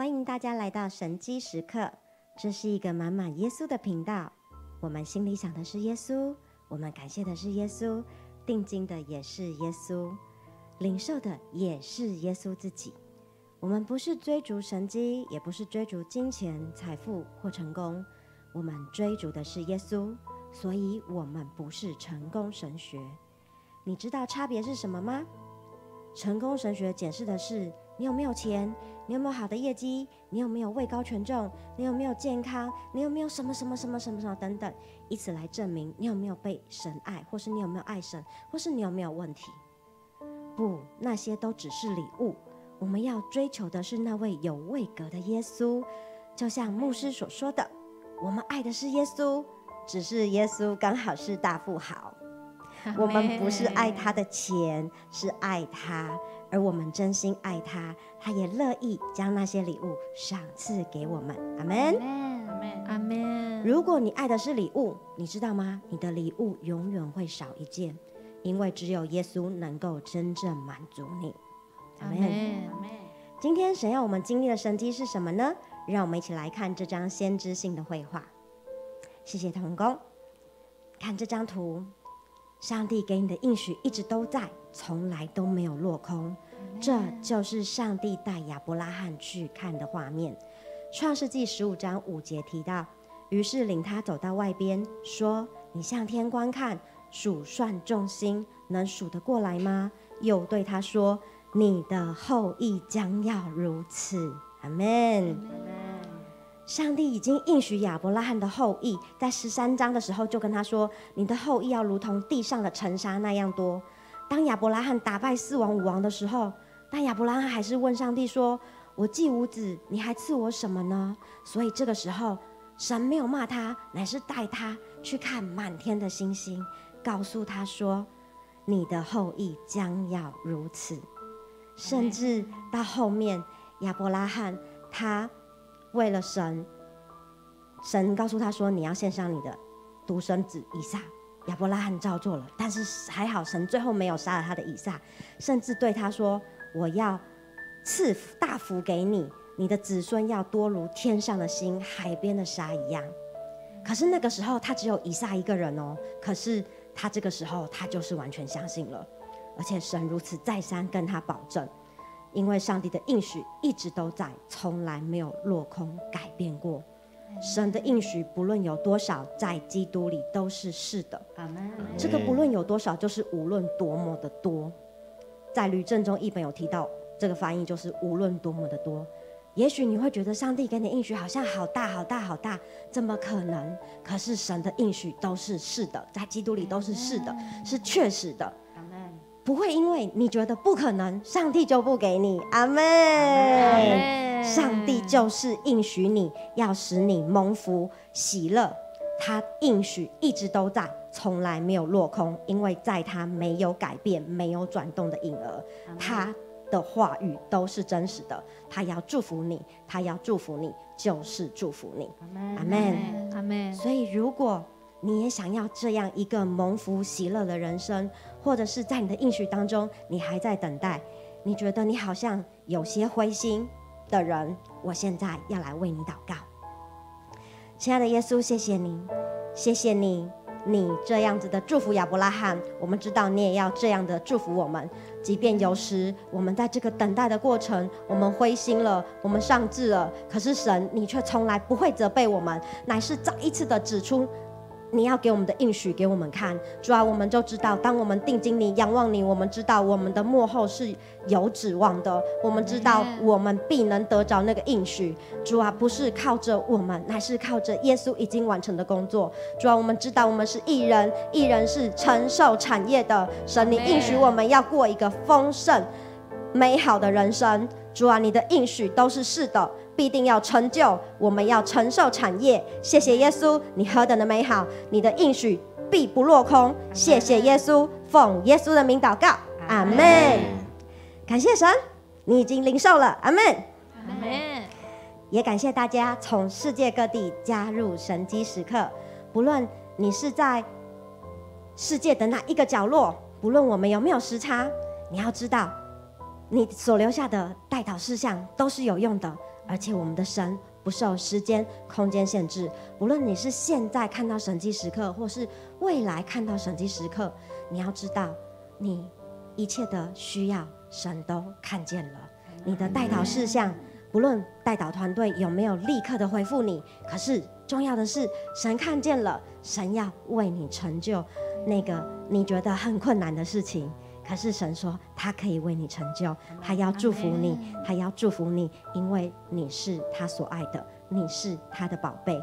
欢迎大家来到神机时刻，这是一个满满耶稣的频道。我们心里想的是耶稣，我们感谢的是耶稣，定睛的也是耶稣，领受的也是耶稣自己。我们不是追逐神机，也不是追逐金钱、财富或成功，我们追逐的是耶稣，所以我们不是成功神学。你知道差别是什么吗？成功神学解释的是你有没有钱，你有没有好的业绩，你有没有位高权重，你有没有健康，你有没有什么什么什么什么什么等等，以此来证明你有没有被神爱，或是你有没有爱神，或是你有没有问题。不，那些都只是礼物。我们要追求的是那位有位格的耶稣。就像牧师所说的，我们爱的是耶稣，只是耶稣刚好是大富豪。我们不是爱他的钱，是爱他，而我们真心爱他，他也乐意将那些礼物赏赐给我们。阿门，阿门，阿门。如果你爱的是礼物，你知道吗？你的礼物永远会少一件，因为只有耶稣能够真正满足你。阿门，阿门。今天神要我们经历的神迹是什么呢？让我们一起来看这张先知性的绘画。谢谢童工，看这张图。上帝给你的应许一直都在，从来都没有落空。这就是上帝带亚伯拉罕去看的画面。创世纪十五章五节提到，于是领他走到外边，说：“你向天观看，数算众星，能数得过来吗？”又对他说：“你的后裔将要如此。”阿门。上帝已经应许亚伯拉罕的后裔，在十三章的时候就跟他说：“你的后裔要如同地上的尘沙那样多。”当亚伯拉罕打败四王五王的时候，但亚伯拉罕还是问上帝说：“我既无子，你还赐我什么呢？”所以这个时候，神没有骂他，乃是带他去看满天的星星，告诉他说：“你的后裔将要如此。”甚至到后面，亚伯拉罕他。为了神，神告诉他说：“你要献上你的独生子以撒。”亚伯拉罕照做了，但是还好，神最后没有杀了他的以撒，甚至对他说：“我要赐大福给你，你的子孙要多如天上的星、海边的沙一样。”可是那个时候他只有以撒一个人哦，可是他这个时候他就是完全相信了，而且神如此再三跟他保证。因为上帝的应许一直都在，从来没有落空改变过。神的应许不论有多少，在基督里都是是的。这个不论有多少，就是无论多么的多。在吕正中一本有提到，这个翻译就是无论多么的多。也许你会觉得上帝给你应许好像好大好大好大，怎么可能？可是神的应许都是是的，在基督里都是是的，是确实的。不会因为你觉得不可能，上帝就不给你。阿门。上帝就是应许你要使你蒙福喜乐，他应许一直都在，从来没有落空，因为在他没有改变、没有转动的影儿，他的话语都是真实的。他要祝福你，他要祝福你，就是祝福你。阿门。阿门。所以，如果你也想要这样一个蒙福喜乐的人生，或者是在你的应许当中，你还在等待，你觉得你好像有些灰心的人，我现在要来为你祷告。亲爱的耶稣，谢谢你，谢谢你，你这样子的祝福亚伯拉罕，我们知道你也要这样的祝福我们。即便有时我们在这个等待的过程，我们灰心了，我们丧志了，可是神，你却从来不会责备我们，乃是再一次的指出。你要给我们的应许给我们看，主啊，我们就知道，当我们定睛你、仰望你，我们知道我们的幕后是有指望的。我们知道我们必能得着那个应许。主啊，不是靠着我们，乃是靠着耶稣已经完成的工作。主啊，我们知道我们是艺人，艺人是承受产业的神。你应许我们要过一个丰盛、美好的人生。主啊，你的应许都是是的。必定要成就，我们要承受产业。谢谢耶稣，你何等的美好，你的应许必不落空。谢谢耶稣，奉耶稣的名祷告，阿门。感谢神，你已经领受了，阿门。阿门。也感谢大家从世界各地加入神机时刻，不论你是在世界的哪一个角落，不论我们有没有时差，你要知道，你所留下的代祷事项都是有用的。而且我们的神不受时间、空间限制。不论你是现在看到神迹时刻，或是未来看到神迹时刻，你要知道，你一切的需要，神都看见了。你的代祷事项，不论代祷团队有没有立刻的回复你，可是重要的是，神看见了，神要为你成就那个你觉得很困难的事情。可是神说，他可以为你成就，他要祝福你，他要祝福你，因为你是他所爱的，你是他的宝贝。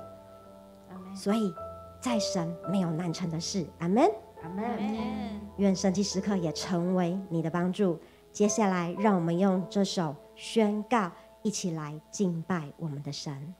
所以，在神没有难成的事。阿门。阿门。愿神迹时刻也成为你的帮助。接下来，让我们用这首宣告一起来敬拜我们的神。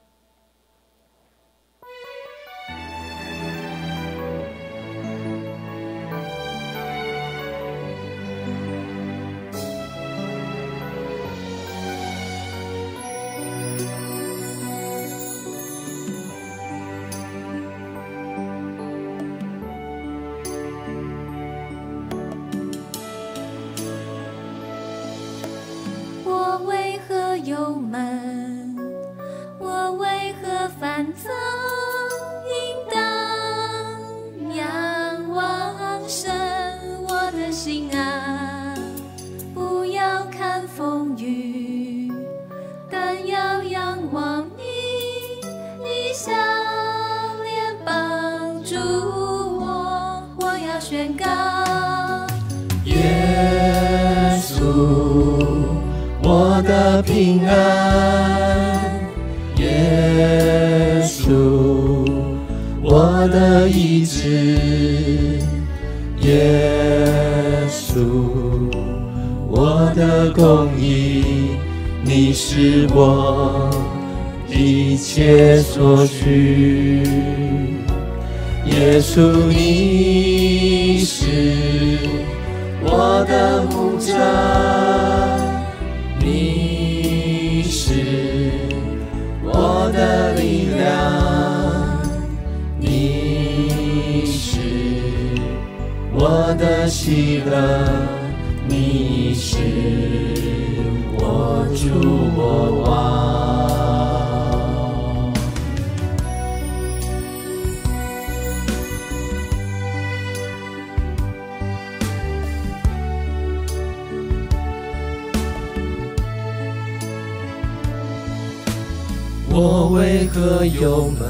我为何忧闷？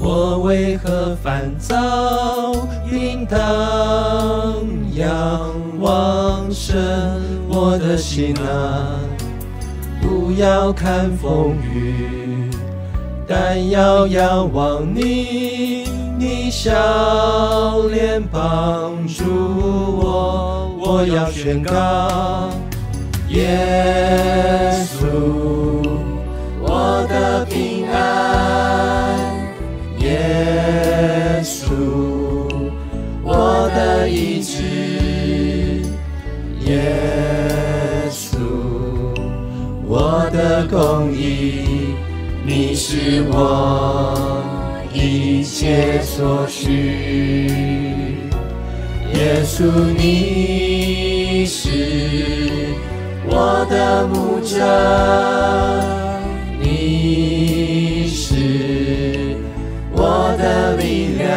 我为何烦躁？应当仰望神，我的心啊！不要看风雨，但要仰望你，你笑脸帮助我。我要宣告，耶稣。平安，耶稣，我的医治，耶稣，我的公义，你是我一切所需。耶稣，你是我的牧者。的力量，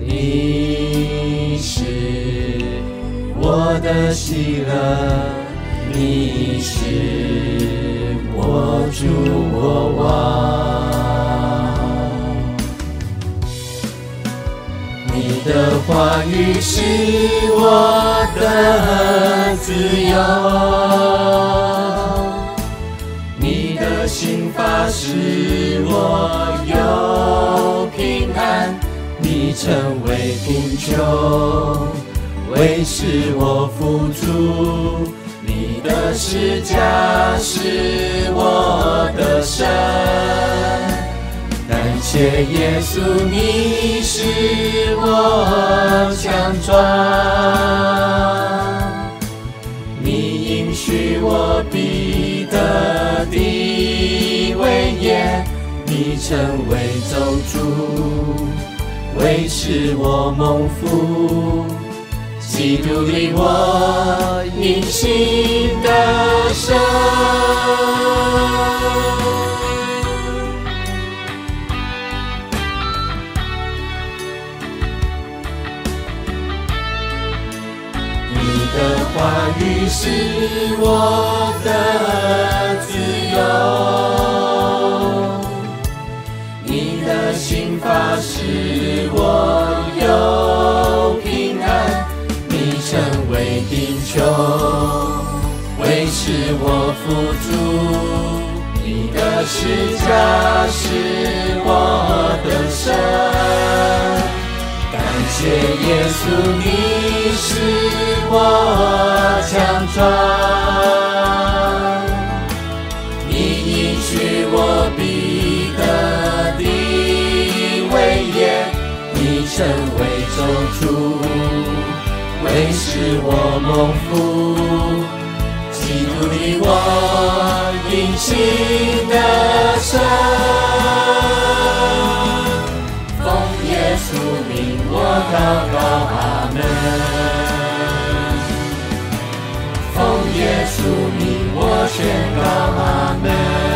你是我的喜乐，你是我主我王。你的话语是我的自由。心法使我有平安，你成为贫穷，为使我付出。你的施加是我的神，感谢耶稣，你是我强壮。成为咒主，维持我蒙福，基督里我因信得胜。你的话语是我的自由，法使我有平安，你成为贫穷，为使我富足，你的施加是我的神。感谢耶稣，你使我强壮，为救主，为使我蒙福，基督的我因信得胜。主名，我祷告，阿门。奉耶稣名，我宣告，阿门。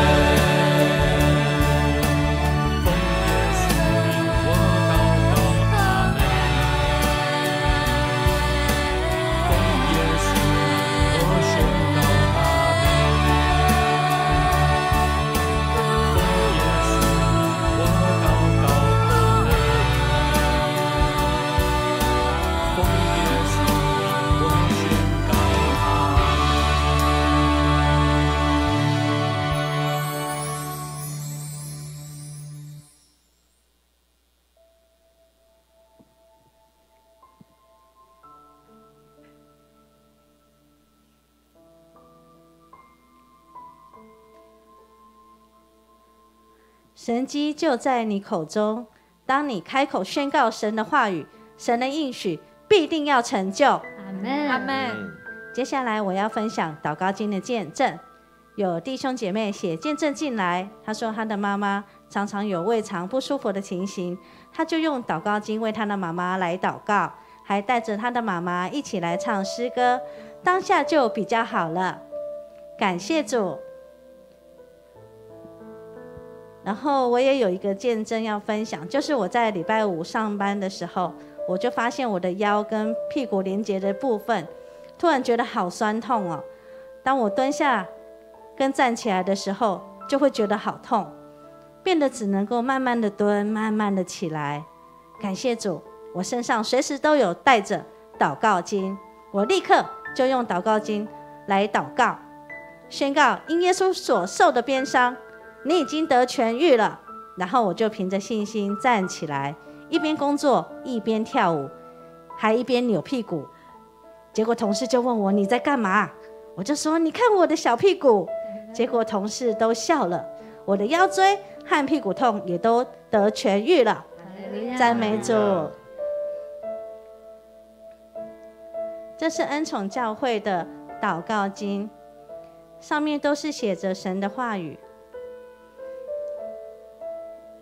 神机就在你口中，当你开口宣告神的话语，神的应许必定要成就。阿门，阿门。接下来我要分享祷告经的见证。有弟兄姐妹写见证进来，他说他的妈妈常常有胃肠不舒服的情形，他就用祷告经为他的妈妈来祷告，还带着他的妈妈一起来唱诗歌，当下就比较好了。感谢主。然后我也有一个见证要分享，就是我在礼拜五上班的时候，我就发现我的腰跟屁股连接的部分，突然觉得好酸痛哦。当我蹲下跟站起来的时候，就会觉得好痛，变得只能够慢慢的蹲，慢慢的起来。感谢主，我身上随时都有带着祷告经，我立刻就用祷告经来祷告，宣告因耶稣所受的鞭伤。你已经得痊愈了，然后我就凭着信心站起来，一边工作一边跳舞，还一边扭屁股。结果同事就问我你在干嘛？我就说你看我的小屁股。结果同事都笑了，我的腰椎和屁股痛也都得痊愈了。赞美主！这是恩宠教会的祷告经，上面都是写着神的话语。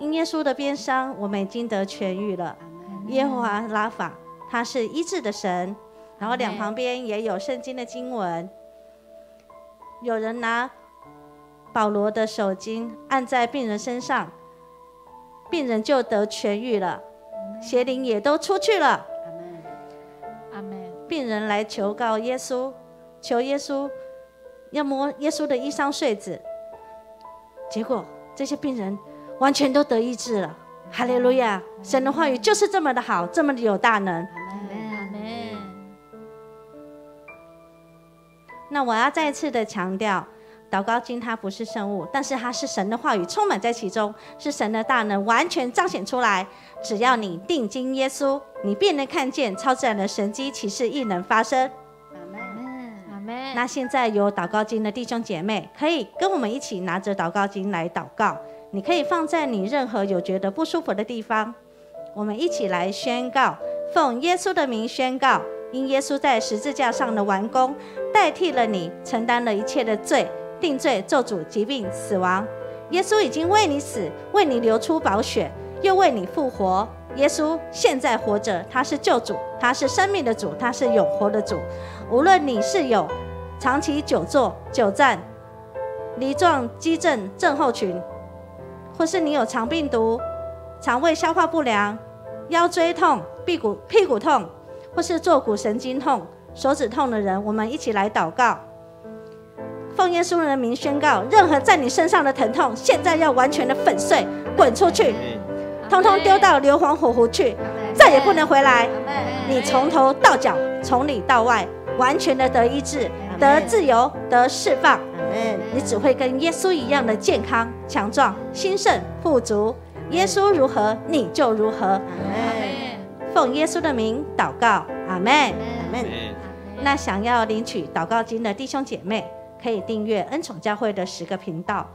因耶稣的鞭伤，我们已经得痊愈了。耶和华拉法，他是医治的神。然后两旁边也有圣经的经文。有人拿保罗的手巾按在病人身上，病人就得痊愈了，邪灵也都出去了。病人来求告耶稣，求耶稣要摸耶稣的衣裳穗子，结果这些病人。完全都得医治了，哈利路亚！神的话语就是这么的好，这么的有大能。那我要再一次的强调，祷告经它不是圣物，但是它是神的话语，充满在其中，是神的大能完全彰显出来。只要你定睛耶稣，你便能看见超自然的神机奇事亦能发生。阿门，阿门。那现在有祷告经的弟兄姐妹，可以跟我们一起拿着祷告经来祷告。你可以放在你任何有觉得不舒服的地方。我们一起来宣告，奉耶稣的名宣告，因耶稣在十字架上的完工，代替了你，承担了一切的罪，定罪、咒诅、疾病、死亡。耶稣已经为你死，为你流出宝血，又为你复活。耶稣现在活着，他是救主，他是生命的主，他是永活的主。无论你是有长期久坐、久站、梨状肌症症候群，或是你有肠病毒、肠胃消化不良、腰椎痛、屁股屁股痛，或是坐骨神经痛、手指痛的人，我们一起来祷告。奉耶稣的名宣告：任何在你身上的疼痛，现在要完全的粉碎、滚出去，通通丢到硫磺火湖去，再也不能回来。你从头到脚，从里到外，完全的得医治、得自由、得释放。你只会跟耶稣一样的健康、强壮、兴盛、富足。耶稣如何，你就如何。奉耶稣的名祷告，阿门。阿门。那想要领取祷告经的弟兄姐妹。可以订阅恩宠教会的十个频道，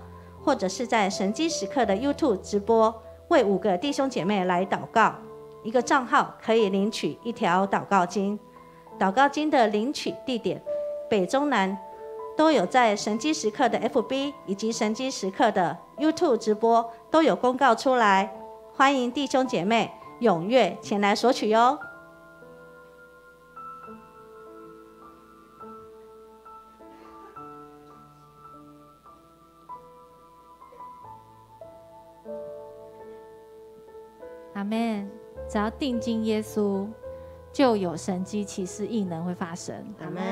或者是在神机时刻的 YouTube 直播，为五个弟兄姐妹来祷告。一个账号可以领取一条祷告经。祷告经的领取地点，北中南都有在神机时刻的 FB 以及神机时刻的 YouTube 直播都有公告出来，欢迎弟兄姐妹踊跃前来索取哟。阿门！只要定睛耶稣，就有神机启示异能会发生。阿门！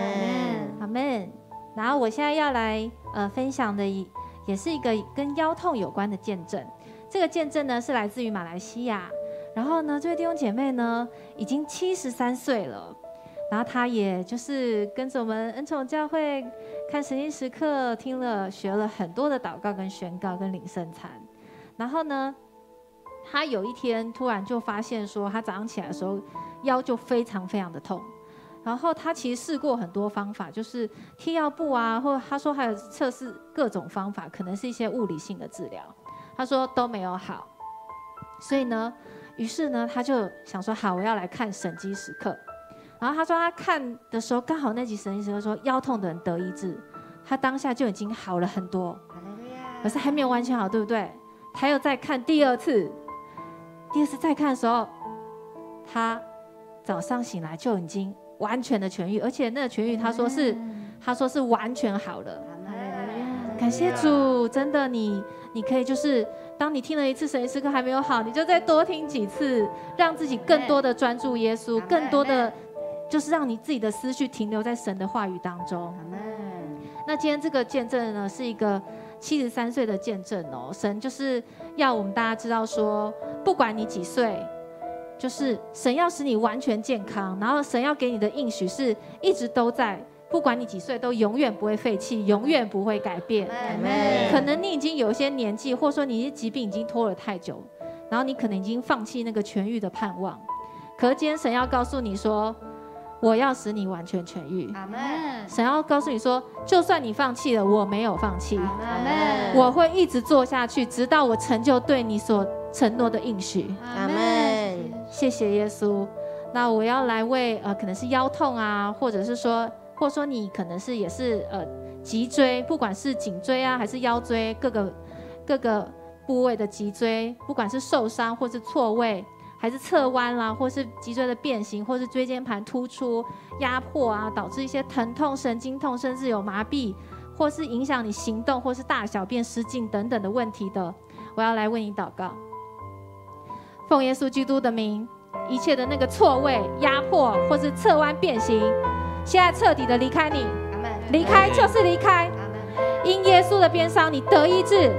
阿门！然后我现在要来呃分享的，也是一个跟腰痛有关的见证。这个见证呢是来自于马来西亚。然后呢，这位弟兄姐妹呢已经七十三岁了。然后她也就是跟着我们恩宠教会看神经时刻，听了学了很多的祷告跟宣告跟领圣餐。然后呢？他有一天突然就发现说，他早上起来的时候腰就非常非常的痛，然后他其实试过很多方法，就是贴药布啊，或者他说还有测试各种方法，可能是一些物理性的治疗，他说都没有好，所以呢，于是呢他就想说好，我要来看神机时刻，然后他说他看的时候刚好那集神机时刻说腰痛的人得医治，他当下就已经好了很多，可是还没有完全好，对不对？他又再看第二次。第二次再看的时候，他早上醒来就已经完全的痊愈，而且那个痊愈，他说是，他说是完全好了。感谢主，真的，你你可以就是，当你听了一次神医时刻还没有好，你就再多听几次，让自己更多的专注耶稣，更多的就是让你自己的思绪停留在神的话语当中。那今天这个见证呢，是一个。七十三岁的见证哦，神就是要我们大家知道说，不管你几岁，就是神要使你完全健康，然后神要给你的应许是一直都在，不管你几岁都永远不会废弃，永远不会改变。可能你已经有一些年纪，或者说你的疾病已经拖了太久，然后你可能已经放弃那个痊愈的盼望。可是今天神要告诉你说。我要使你完全痊愈。阿门。神要告诉你说，就算你放弃了，我没有放弃。阿门。我会一直做下去，直到我成就对你所承诺的应许。阿门。谢谢耶稣。那我要来为呃，可能是腰痛啊，或者是说，或者说你可能是也是呃脊椎，不管是颈椎啊，还是腰椎各个各个部位的脊椎，不管是受伤或是错位。还是侧弯啦，或是脊椎的变形，或是椎间盘突出、压迫啊，导致一些疼痛、神经痛，甚至有麻痹，或是影响你行动，或是大小便失禁等等的问题的，我要来为你祷告。奉耶稣基督的名，一切的那个错位、压迫，或是侧弯变形，现在彻底的离开你，离开就是离开。因耶稣的鞭伤，你得医治。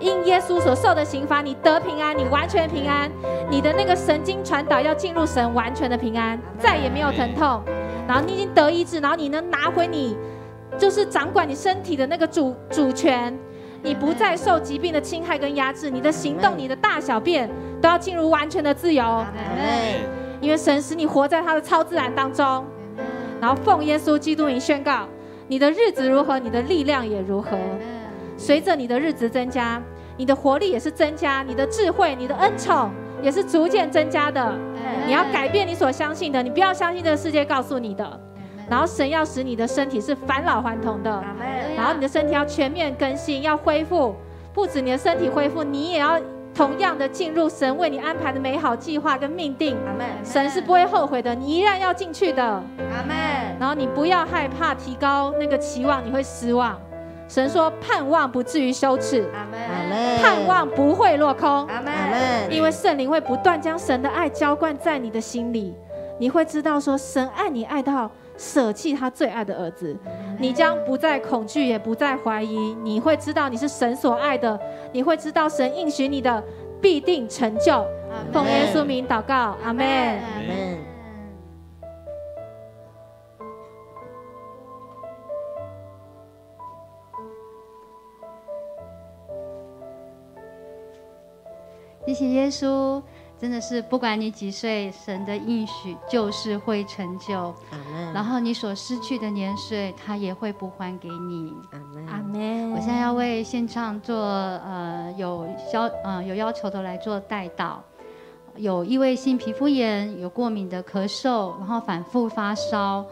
因耶稣所受的刑罚，你得平安，你完全平安。你的那个神经传导要进入神完全的平安，再也没有疼痛。然后你已经得医治，然后你能拿回你，就是掌管你身体的那个主主权。你不再受疾病的侵害跟压制，你的行动、你的大小便都要进入完全的自由。因为神使你活在他的超自然当中。然后奉耶稣基督名宣告：你的日子如何，你的力量也如何。随着你的日子增加，你的活力也是增加，你的智慧、你的恩宠也是逐渐增加的。你要改变你所相信的，你不要相信这个世界告诉你的。然后神要使你的身体是返老还童的，然后你的身体要全面更新，要恢复。不止你的身体恢复，你也要同样的进入神为你安排的美好计划跟命定。阿门，神是不会后悔的，你依然要进去的。阿门，然后你不要害怕提高那个期望，你会失望。神说盼望不至于羞耻，阿门，盼望不会落空，阿门，因为圣灵会不断将神的爱浇灌在你的心里，你会知道说神爱你爱到舍弃他最爱的儿子，你将不再恐惧，也不再怀疑，你会知道你是神所爱的，你会知道神应许你的必定成就。奉耶稣名祷告，阿门。阿门。谢谢耶稣，真的是不管你几岁，神的应许就是会成就。然后你所失去的年岁，他也会补还给你。阿门，阿门。我现在要为现场做呃有要呃有要求的来做代祷，有异位性皮肤炎、有过敏的咳嗽，然后反复发烧、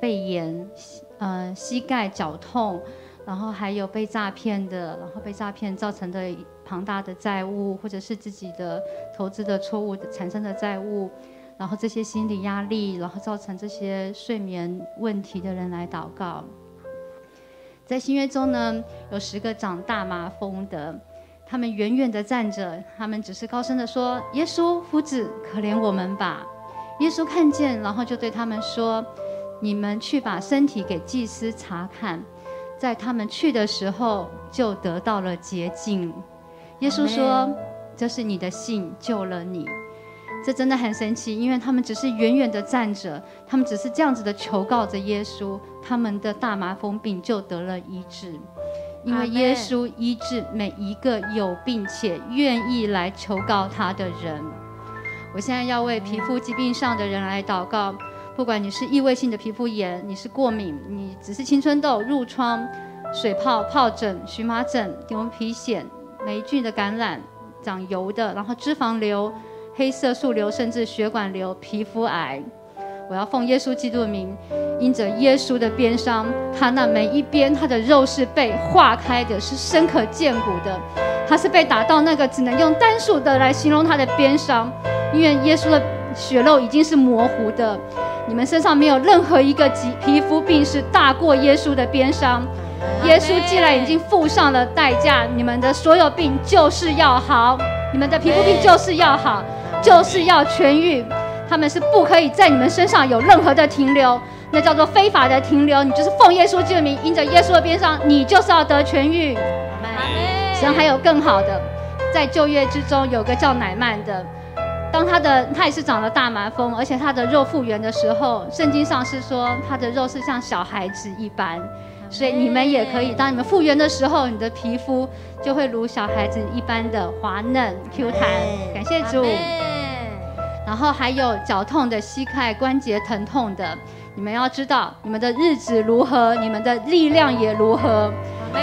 肺炎、呃膝盖绞痛，然后还有被诈骗的，然后被诈骗造成的庞大的债务，或者是自己的投资的错误产生的债务，然后这些心理压力，然后造成这些睡眠问题的人来祷告。在新约中呢，有十个长大麻风的，他们远远的站着，他们只是高声的说：“耶稣夫子，可怜我们吧！”耶稣看见，然后就对他们说：“你们去把身体给祭司查看。”在他们去的时候，就得到了洁净。耶稣说：“这是你的信救了你。”这真的很神奇，因为他们只是远远的站着，他们只是这样子的求告着耶稣，他们的大麻风病就得了医治，因为耶稣医治每一个有病且愿意来求告他的人。我现在要为皮肤疾病上的人来祷告，不管你是异位性的皮肤炎，你是过敏，你只是青春痘、褥疮、水泡、疱疹、荨麻疹、牛皮癣、霉菌的感染、长油的，然后脂肪瘤。黑色素瘤，甚至血管瘤、皮肤癌，我要奉耶稣基督的名，因着耶稣的鞭伤，他那每一边他的肉是被化开的，是深可见骨的，他是被打到那个只能用单数的来形容他的鞭伤，因为耶稣的血肉已经是模糊的，你们身上没有任何一个疾皮肤病是大过耶稣的鞭伤，耶稣既然已经付上了代价，你们的所有病就是要好，你们的皮肤病就是要好。就是要痊愈，他们是不可以在你们身上有任何的停留，那叫做非法的停留。你就是奉耶稣之名，因着耶稣的边上，你就是要得痊愈。神还有更好的，在旧约之中有个叫乃曼的，当他的他也是长了大麻风，而且他的肉复原的时候，圣经上是说他的肉是像小孩子一般，所以你们也可以，当你们复原的时候，你的皮肤就会如小孩子一般的滑嫩 Q 弹。感谢主。然后还有脚痛的、膝盖关节疼痛的，你们要知道，你们的日子如何，你们的力量也如何。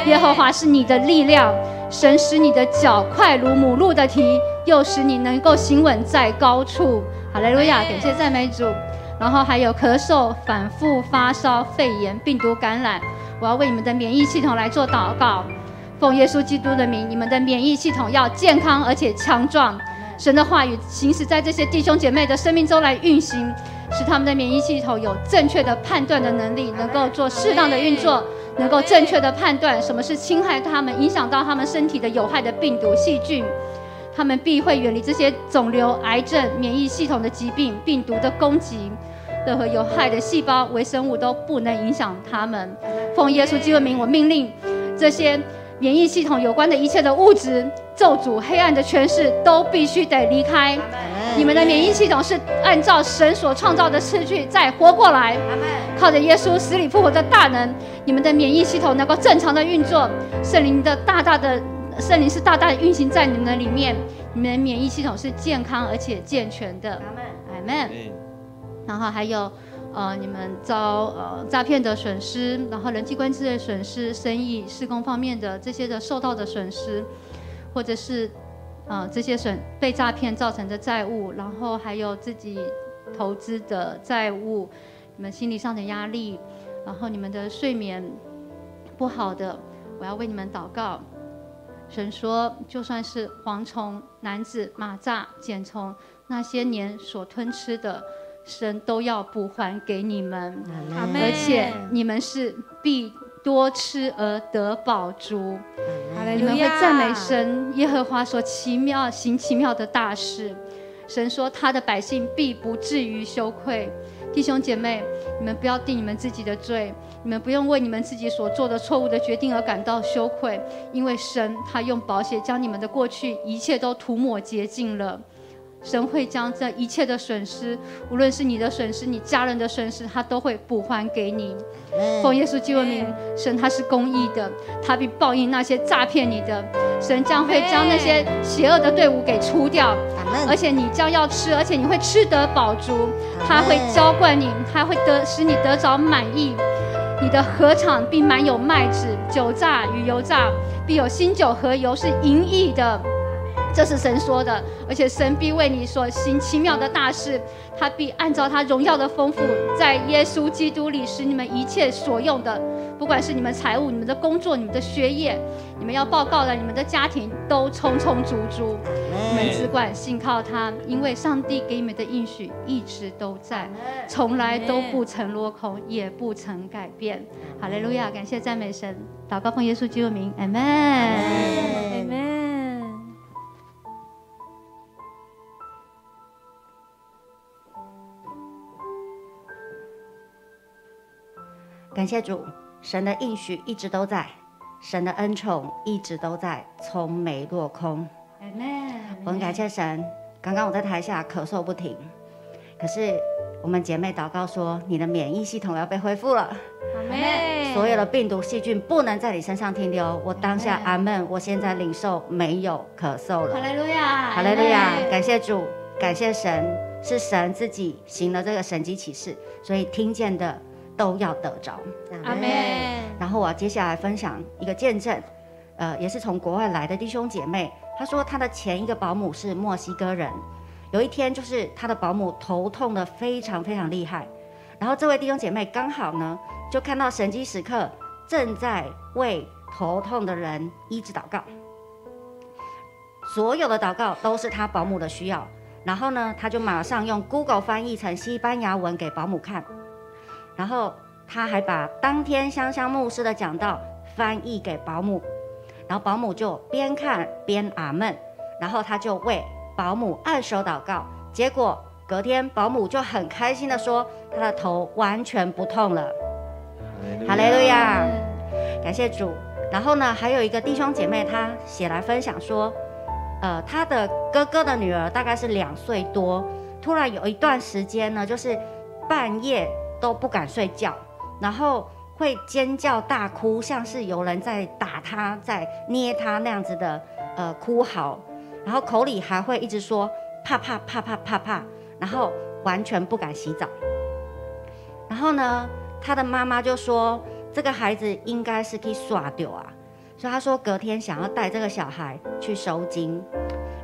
耶和华是你的力量，神使你的脚快如母鹿的蹄，又使你能够行稳在高处。好嘞，路亚，感谢赞美主。然后还有咳嗽、反复发烧、肺炎、病毒感染，我要为你们的免疫系统来做祷告。奉耶稣基督的名，你们的免疫系统要健康而且强壮。神的话语行使在这些弟兄姐妹的生命中来运行，使他们的免疫系统有正确的判断的能力，能够做适当的运作，能够正确的判断什么是侵害他们、影响到他们身体的有害的病毒细菌，他们必会远离这些肿瘤、癌症、免疫系统的疾病、病毒的攻击，任何有害的细胞、微生物都不能影响他们。奉耶稣基督名，我命令这些。免疫系统有关的一切的物质、咒诅、黑暗的权势都必须得离开。你们的免疫系统是按照神所创造的次序再活过来。靠着耶稣死里复活的大能，你们的免疫系统能够正常的运作。圣灵的大大的圣灵是大大的运行在你们的里面，你们的免疫系统是健康而且健全的。阿门。阿门。然后还有。呃，你们遭呃诈骗的损失，然后人际关系的损失，生意、施工方面的这些的受到的损失，或者是呃这些损被诈骗造成的债务，然后还有自己投资的债务，你们心理上的压力，然后你们的睡眠不好的，我要为你们祷告，神说，就算是蝗虫、男子、蚂蚱、茧虫，那些年所吞吃的，神都要补还给你们，而且你们是必多吃而得饱足。你们会赞美神耶和华所奇妙行奇妙的大事。神说他的百姓必不至于羞愧。弟兄姐妹，你们不要定你们自己的罪，你们不用为你们自己所做的错误的决定而感到羞愧，因为神他用宝血将你们的过去一切都涂抹洁净了。神会将这一切的损失，无论是你的损失、你家人的损失，他都会补还给你。奉耶稣基督的名，神他是公义的，他必报应那些诈骗你的。神将会将那些邪恶的队伍给除掉，而且你将要吃，而且你会吃得饱足。他会浇灌你，他会得使你得着满意。你的禾场必满有麦子、酒榨与油榨，必有新酒和油是盈溢的。这是神说的，而且神必为你所行奇妙的大事，他必按照他荣耀的丰富，在耶稣基督里使你们一切所用的，不管是你们财务、你们的工作、你们的学业，你们要报告的、你们的家庭，都充充足足。你们只管信靠他，因为上帝给你们的应许一直都在，从来都不曾落空，也不曾改变。哈利路亚！感谢赞美神，祷告奉耶稣基督名，Amen。Amen。感谢主，神的应许一直都在，神的恩宠一直都在，从没落空。Amen。我很感谢神。刚刚我在台下咳嗽不停，可是我们姐妹祷告说，你的免疫系统要被恢复了。所有的病毒细菌不能在你身上停留。我当下阿门，我现在领受没有咳嗽了。哈利路亚，哈利路亚！感谢主，感谢神，是神自己行了这个神迹启示，所以听见的都要得着。阿门。然后我接下来分享一个见证，呃，也是从国外来的弟兄姐妹，他说他的前一个保姆是墨西哥人，有一天就是他的保姆头痛的非常非常厉害，然后这位弟兄姐妹刚好呢就看到神机时刻正在为头痛的人医治祷告，所有的祷告都是他保姆的需要，然后呢他就马上用 Google 翻译成西班牙文给保姆看，然后。他还把当天香香牧师的讲道翻译给保姆，然后保姆就边看边阿闷，然后他就为保姆按手祷告，结果隔天保姆就很开心的说，他的头完全不痛了，哈利路亚，感谢主。然后呢，还有一个弟兄姐妹，他写来分享说，呃，他的哥哥的女儿大概是两岁多，突然有一段时间呢，就是半夜都不敢睡觉。然后会尖叫大哭，像是有人在打他、在捏他那样子的呃哭嚎，然后口里还会一直说怕怕怕怕怕怕，然后完全不敢洗澡。然后呢，他的妈妈就说这个孩子应该是可以耍掉啊，所以他说隔天想要带这个小孩去收金。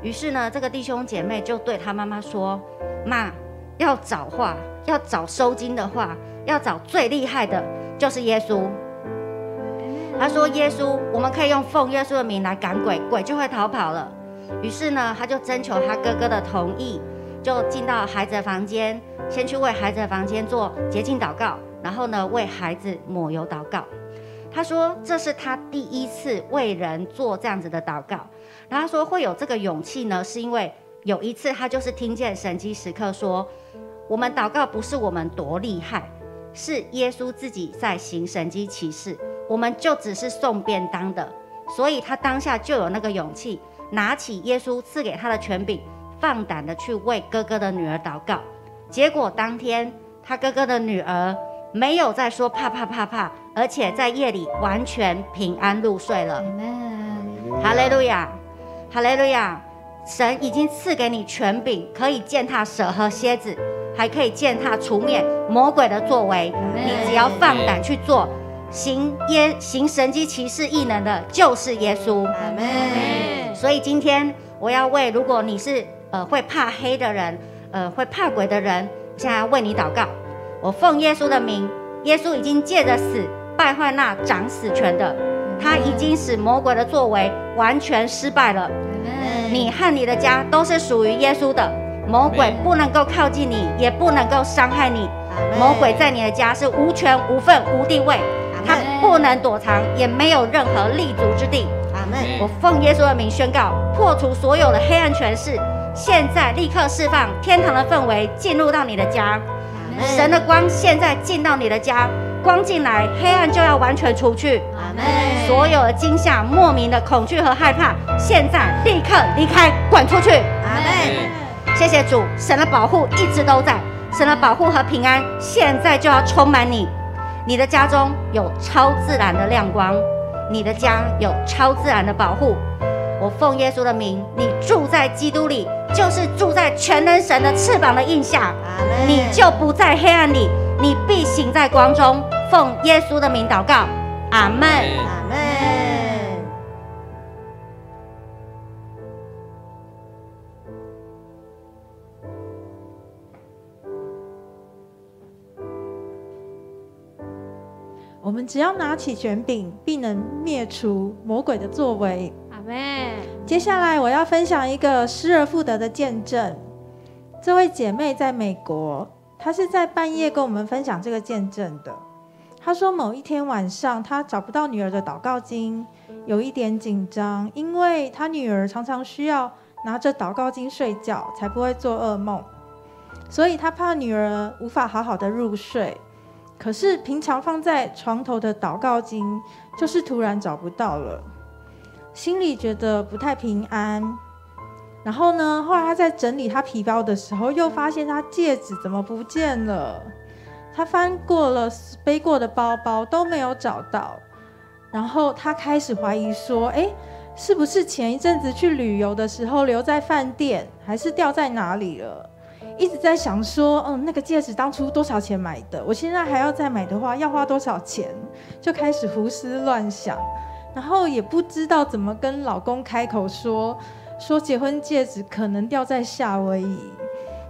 于是呢，这个弟兄姐妹就对他妈妈说：“妈，要找话，要找收金的话。”要找最厉害的，就是耶稣。他说：“耶稣，我们可以用奉耶稣的名来赶鬼，鬼就会逃跑了。”于是呢，他就征求他哥哥的同意，就进到孩子的房间，先去为孩子的房间做洁净祷告，然后呢，为孩子抹油祷告。他说：“这是他第一次为人做这样子的祷告。”然后他说：“会有这个勇气呢，是因为有一次他就是听见神迹时刻说，我们祷告不是我们多厉害。”是耶稣自己在行神迹奇事，我们就只是送便当的，所以他当下就有那个勇气，拿起耶稣赐给他的权柄，放胆的去为哥哥的女儿祷告。结果当天他哥哥的女儿没有再说怕怕怕怕，而且在夜里完全平安入睡了。哈利路亚，哈利路亚！神已经赐给你权柄，可以践踏蛇和蝎子。还可以践踏、除灭魔鬼的作为，你只要放胆去做，行耶行神迹奇事异能的，就是耶稣。阿门。所以今天我要为，如果你是呃会怕黑的人，呃会怕鬼的人，现在要为你祷告。我奉耶稣的名，耶稣已经借着死败坏那掌死权的，他已经使魔鬼的作为完全失败了。你和你的家都是属于耶稣的，魔鬼不能够靠近你，也不能够伤害你。魔鬼在你的家是无权无份无地位，他不能躲藏，也没有任何立足之地。阿门。我奉耶稣的名宣告，破除所有的黑暗权势，现在立刻释放天堂的氛围进入到你的家，神的光现在进到你的家，光进来，黑暗就要完全除去。阿门。所有的惊吓、莫名的恐惧和害怕，现在立刻离开，滚出去。阿门。谢谢主，神的保护一直都在，神的保护和平安现在就要充满你。你的家中有超自然的亮光，你的家有超自然的保护。我奉耶稣的名，你住在基督里，就是住在全能神的翅膀的印下。你就不在黑暗里，你必行在光中。奉耶稣的名祷告，阿门。阿门。我们只要拿起权柄，必能灭除魔鬼的作为。阿门。接下来我要分享一个失而复得的见证。这位姐妹在美国，她是在半夜跟我们分享这个见证的。他说某一天晚上，他找不到女儿的祷告经，有一点紧张，因为他女儿常常需要拿着祷告经睡觉，才不会做噩梦，所以他怕女儿无法好好的入睡。可是平常放在床头的祷告经，就是突然找不到了。心里觉得不太平安，然后呢，后来他在整理他皮包的时候，又发现他戒指怎么不见了？他翻过了背过的包包都没有找到，然后他开始怀疑说：“哎，是不是前一阵子去旅游的时候留在饭店，还是掉在哪里了？”一直在想说：“嗯，那个戒指当初多少钱买的？我现在还要再买的话，要花多少钱？”就开始胡思乱想。然后也不知道怎么跟老公开口说，说结婚戒指可能掉在夏威夷，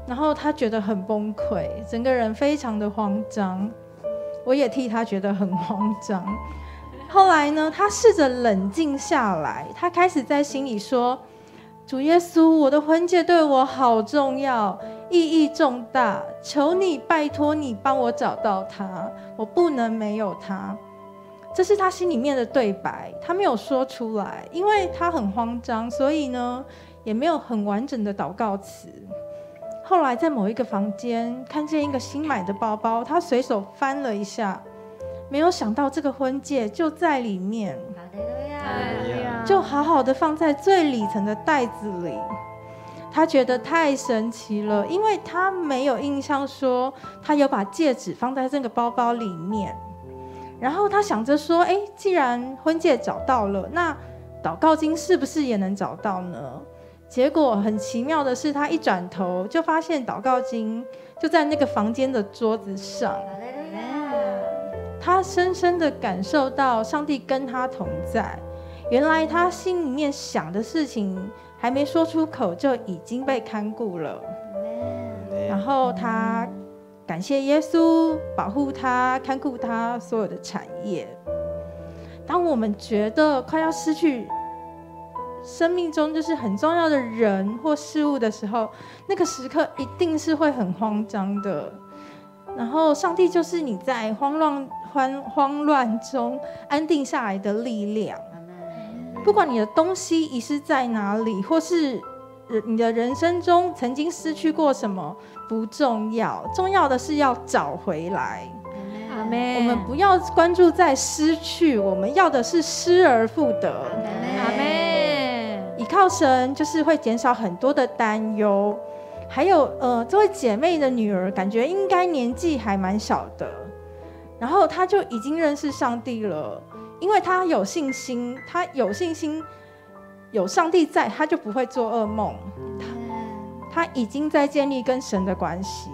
然后他觉得很崩溃，整个人非常的慌张，我也替他觉得很慌张。后来呢，他试着冷静下来，他开始在心里说：“主耶稣，我的婚戒对我好重要，意义重大，求你拜托你帮我找到它，我不能没有它。”这是他心里面的对白，他没有说出来，因为他很慌张，所以呢也没有很完整的祷告词。后来在某一个房间看见一个新买的包包，他随手翻了一下，没有想到这个婚戒就在里面，就好好的放在最里层的袋子里。他觉得太神奇了，因为他没有印象说他有把戒指放在这个包包里面。然后他想着说：“哎，既然婚戒找到了，那祷告经是不是也能找到呢？”结果很奇妙的是，他一转头就发现祷告经就在那个房间的桌子上。他深深的感受到上帝跟他同在。原来他心里面想的事情还没说出口，就已经被看顾了。然后他。感谢耶稣保护他、看顾他所有的产业。当我们觉得快要失去生命中就是很重要的人或事物的时候，那个时刻一定是会很慌张的。然后，上帝就是你在慌乱、慌慌乱中安定下来的力量。不管你的东西遗失在哪里，或是你的人生中曾经失去过什么。不重要，重要的是要找回来。阿门。我们不要关注在失去，我们要的是失而复得。阿门。依靠神就是会减少很多的担忧。还有，呃，这位姐妹的女儿感觉应该年纪还蛮小的，然后她就已经认识上帝了，因为她有信心，她有信心有上帝在，她就不会做噩梦。她她已经在建立跟神的关系，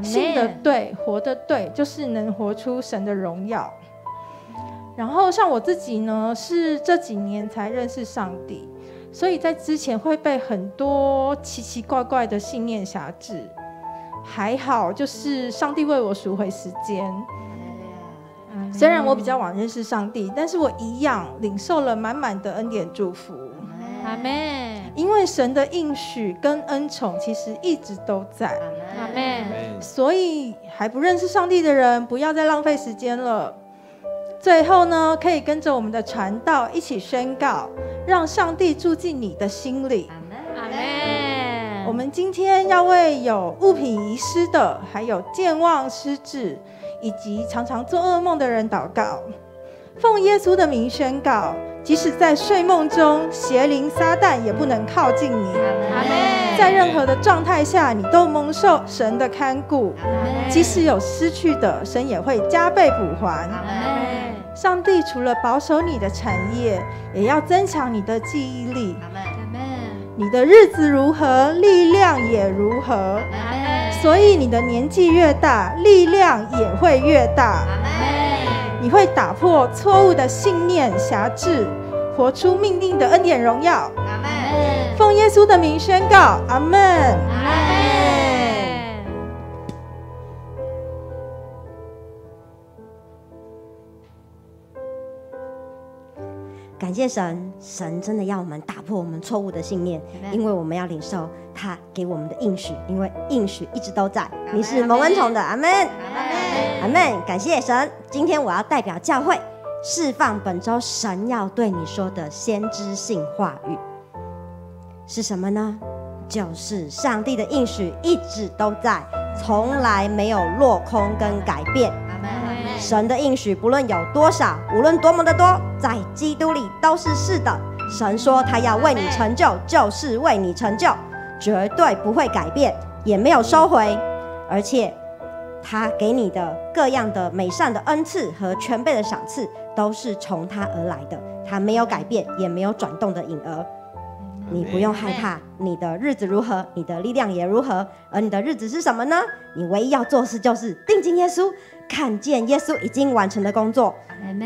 信的对，活的对，就是能活出神的荣耀。然后像我自己呢，是这几年才认识上帝，所以在之前会被很多奇奇怪怪的信念辖制。还好，就是上帝为我赎回时间。虽然我比较晚认识上帝，但是我一样领受了满满的恩典祝福。阿门，因为神的应许跟恩宠其实一直都在，阿门，所以还不认识上帝的人，不要再浪费时间了。最后呢，可以跟着我们的传道一起宣告，让上帝住进你的心里。阿门。我们今天要为有物品遗失的，还有健忘失智，以及常常做噩梦的人祷告，奉耶稣的名宣告，即使在睡梦中，邪灵撒旦也不能靠近你。阿门。在任何的状态下，你都蒙受神的看顾。即使有失去的，神也会加倍补还。阿门。上帝除了保守你的产业，也要增强你的记忆力。阿门。你的日子如何，力量也如何。阿门。所以你的年纪越大，力量也会越大。阿门。你会打破错误的信念辖制，活出命定的恩典荣耀。阿门。奉耶稣的名宣告，阿门。感谢神，神真的要我们打破我们错误的信念，因为我们要领受他给我们的应许，因为应许一直都在。你是蒙恩宠的，阿门，阿门。感谢神，今天我要代表教会释放本周神要对你说的先知性话语是什么呢？就是上帝的应许一直都在，从来没有落空跟改变。神的应许不论有多少，无论多么的多，在基督里都是是的。神说他要为你成就，就是为你成就，绝对不会改变，也没有收回。而且他给你的各样的美善的恩赐和全备的赏赐，都是从他而来的，他没有改变，也没有转动的影儿。你不用害怕，你的日子如何，你的力量也如何。而你的日子是什么呢？你唯一要做事就是定睛耶稣，看见耶稣已经完成的工作，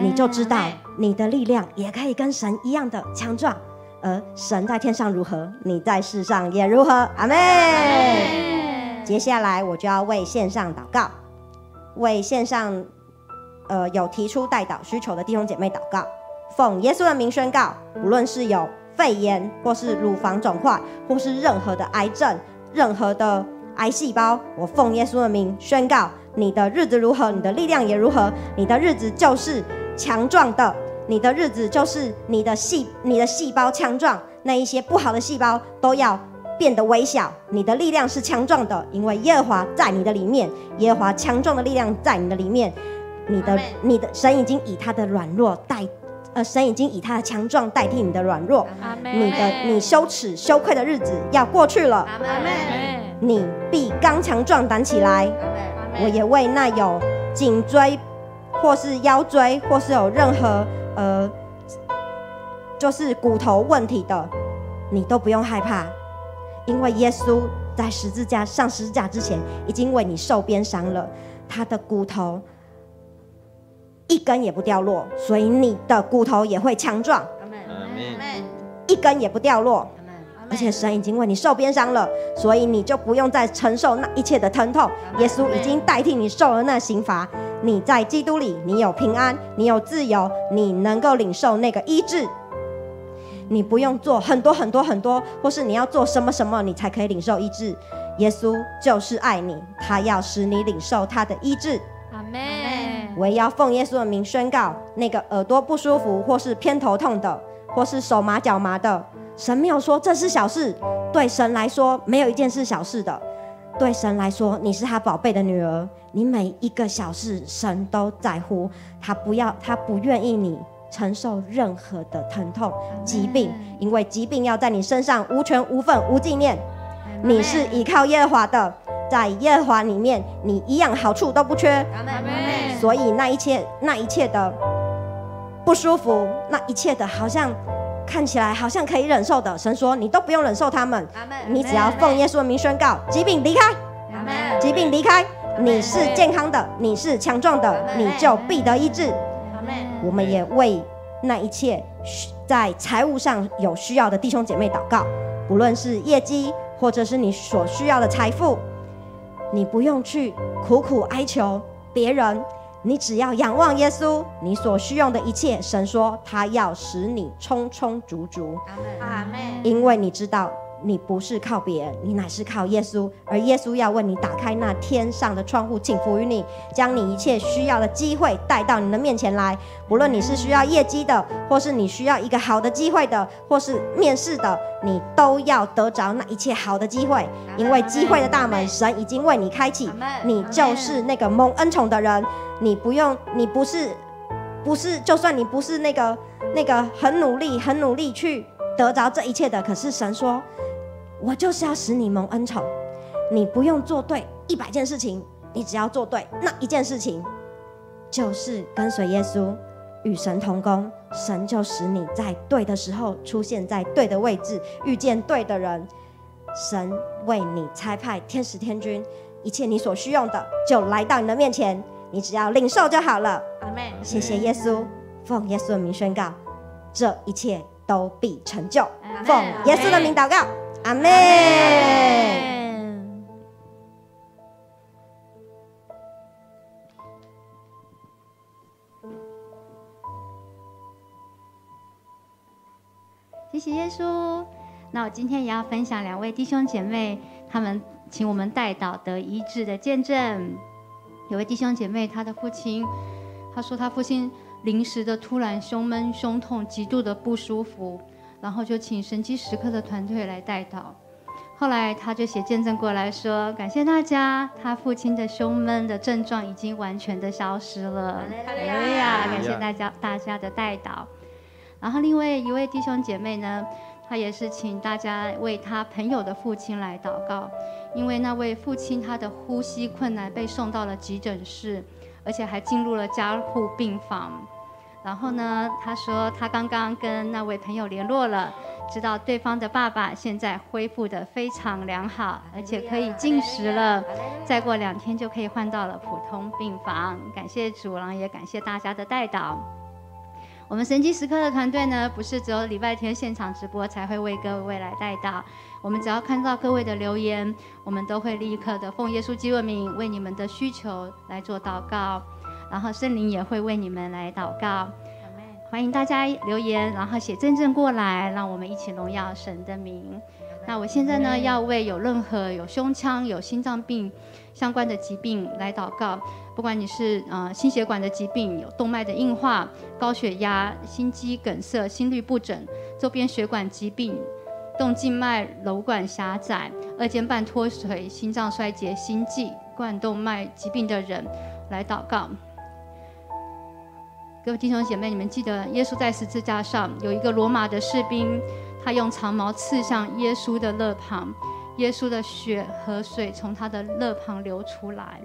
你就知道你的力量也可以跟神一样的强壮。而神在天上如何，你在世上也如何。阿妹。接下来我就要为线上祷告，为线上呃有提出代祷需求的弟兄姐妹祷告，奉耶稣的名宣告，无论是有。肺炎，或是乳房肿块，或是任何的癌症，任何的癌细胞，我奉耶稣的名宣告：你的日子如何，你的力量也如何。你的日子就是强壮的，你的日子就是你的细，你的细胞强壮，那一些不好的细胞都要变得微小。你的力量是强壮的，因为耶和华在你的里面，耶和华强壮的力量在你的里面。你的你的神已经以他的软弱代。呃，神已经以他的强壮代替你的软弱，你的你羞耻羞愧的日子要过去了，你必刚强壮胆起来。我也为那有颈椎或是腰椎或是有任何呃，就是骨头问题的，你都不用害怕，因为耶稣在十字架上十字架之前已经为你受鞭伤了，他的骨头。一根也不掉落，所以你的骨头也会强壮。一根也不掉落，而且神已经为你受鞭伤了，所以你就不用再承受那一切的疼痛。耶稣已经代替你受了那刑罚。你在基督里，你有平安，你有自由，你能够领受那个医治。你不用做很多很多很多，或是你要做什么什么，你才可以领受医治。耶稣就是爱你，他要使你领受他的医治。我也要奉耶稣的名宣告：那个耳朵不舒服，或是偏头痛的，或是手麻脚麻的，神没有说这是小事。对神来说，没有一件是小事的。对神来说，你是他宝贝的女儿，你每一个小事，神都在乎。他不要，他不愿意你承受任何的疼痛、疾病，因为疾病要在你身上无权无份无纪念。你是依靠耶和华的。在耶和华里面，你一样好处都不缺。所以那一切、那一切的不舒服，那一切的好像看起来好像可以忍受的，神说你都不用忍受他们。你只要奉耶稣的名宣告，疾病离开。疾病离开，你是健康的，你是强壮的，你就必得医治。我们也为那一切在财务上有需要的弟兄姐妹祷告，不论是业绩，或者是你所需要的财富。你不用去苦苦哀求别人，你只要仰望耶稣，你所需用的一切，神说他要使你充充足足，阿门，因为你知道。你不是靠别人，你乃是靠耶稣，而耶稣要为你打开那天上的窗户，请服于你，将你一切需要的机会带到你的面前来。不论你是需要业绩的，或是你需要一个好的机会的，或是面试的，你都要得着那一切好的机会，因为机会的大门神已经为你开启，你就是那个蒙恩宠的人。你不用，你不是，不是，就算你不是那个那个很努力、很努力去得着这一切的，可是神说。我就是要使你蒙恩宠，你不用做对一百件事情，你只要做对那一件事情，就是跟随耶稣，与神同工，神就使你在对的时候出现在对的位置，遇见对的人，神为你差派天使天君，一切你所需用的就来到你的面前，你只要领受就好了。阿妹，谢谢耶稣，奉耶稣的名宣告，这一切都必成就。奉耶稣的名祷告。阿妹，谢谢耶稣。那我今天也要分享两位弟兄姐妹，他们请我们带导得医治的见证。有位弟兄姐妹，他的父亲，他说他父亲临时的突然胸闷、胸痛，极度的不舒服。然后就请神机时刻的团队来带导，后来他就写见证过来说，感谢大家，他父亲的胸闷的症状已经完全的消失了。哎呀，感谢大家大家的带导。然后另外一位弟兄姐妹呢，他也是请大家为他朋友的父亲来祷告，因为那位父亲他的呼吸困难被送到了急诊室，而且还进入了加护病房。然后呢，他说他刚刚跟那位朋友联络了，知道对方的爸爸现在恢复的非常良好，而且可以进食了，再过两天就可以换到了普通病房。感谢主，然后也感谢大家的带导。我们神机时刻的团队呢，不是只有礼拜天现场直播才会为各位来带导，我们只要看到各位的留言，我们都会立刻的奉耶稣基督名为你们的需求来做祷告。然后圣灵也会为你们来祷告，欢迎大家留言，然后写真正过来，让我们一起荣耀神的名。那我现在呢，要为有任何有胸腔、有心脏病相关的疾病来祷告，不管你是呃心血管的疾病、有动脉的硬化、高血压、心肌梗塞、心律不整、周边血管疾病、动静脉瘘管狭窄、二尖瓣脱垂、心脏衰竭、心悸、冠动脉疾病的人来祷告。各位弟兄姐妹，你们记得耶稣在十字架上有一个罗马的士兵，他用长矛刺向耶稣的肋旁，耶稣的血和水从他的肋旁流出来。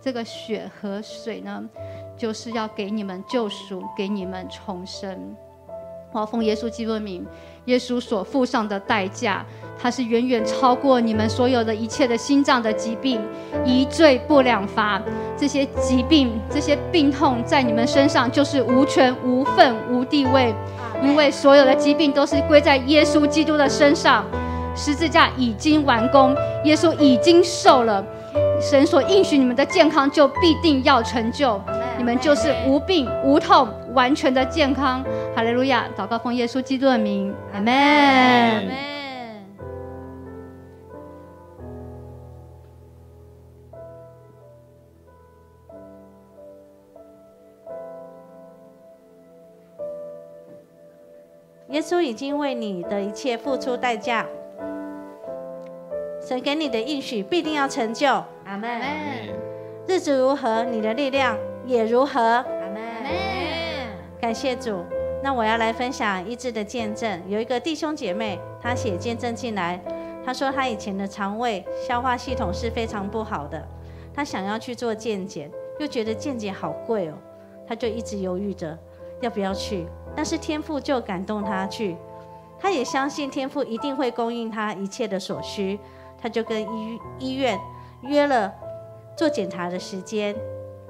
这个血和水呢，就是要给你们救赎，给你们重生。我奉耶稣基督的名。耶稣所付上的代价，它是远远超过你们所有的一切的心脏的疾病，一罪不两罚。这些疾病、这些病痛在你们身上就是无权、无份、无地位，因为所有的疾病都是归在耶稣基督的身上。十字架已经完工，耶稣已经受了，神所应许你们的健康就必定要成就。你们就是无病无痛，完全的健康。哈利路亚！祷告奉耶稣基督的名，阿门。耶稣已经为你的一切付出代价，神给你的应许必定要成就。阿门。日子如何，你的力量。也如何？阿门。感谢主。那我要来分享医治的见证。有一个弟兄姐妹，他写见证进来，他说他以前的肠胃消化系统是非常不好的，他想要去做健检，又觉得健检好贵哦，他就一直犹豫着要不要去。但是天父就感动他去，他也相信天父一定会供应他一切的所需，他就跟医医院约了做检查的时间。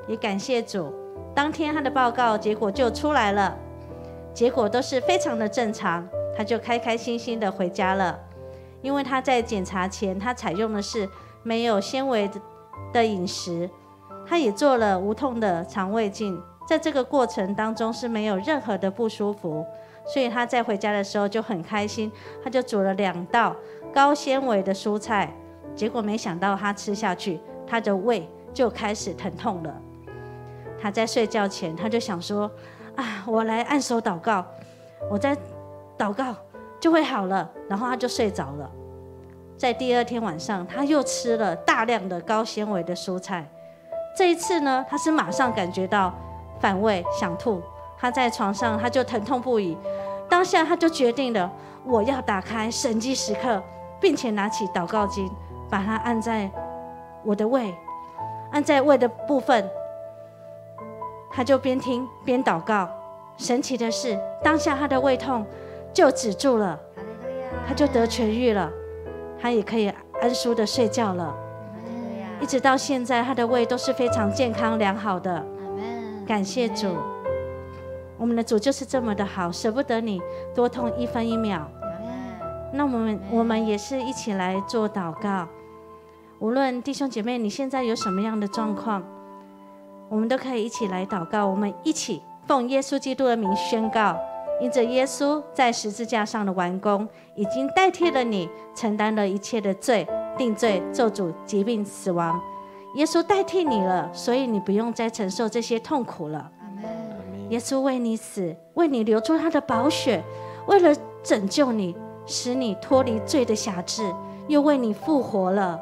也感谢主，当天他的报告结果就出来了，结果都是非常的正常，他就开开心心的回家了。因为他在检查前，他采用的是没有纤维的饮食，他也做了无痛的肠胃镜，在这个过程当中是没有任何的不舒服，所以他在回家的时候就很开心，他就煮了两道高纤维的蔬菜，结果没想到他吃下去，他的胃就开始疼痛了。他在睡觉前，他就想说：“啊，我来按手祷告，我在祷告就会好了。”然后他就睡着了。在第二天晚上，他又吃了大量的高纤维的蔬菜。这一次呢，他是马上感觉到反胃、想吐。他在床上，他就疼痛不已。当下他就决定了，我要打开神迹时刻，并且拿起祷告经，把它按在我的胃，按在胃的部分。他就边听边祷告。神奇的是，当下他的胃痛就止住了，他就得痊愈了。他也可以安舒的睡觉了，一直到现在，他的胃都是非常健康良好的。感谢主，我们的主就是这么的好，舍不得你多痛一分一秒。那我们我们也是一起来做祷告，无论弟兄姐妹你现在有什么样的状况，我们都可以一起来祷告。我们一起奉耶稣基督的名宣告。因着耶稣在十字架上的完工，已经代替了你，承担了一切的罪、定罪、咒诅、疾病、死亡。耶稣代替你了，所以你不用再承受这些痛苦了。耶稣为你死，为你流出他的宝血，为了拯救你，使你脱离罪的辖制，又为你复活了。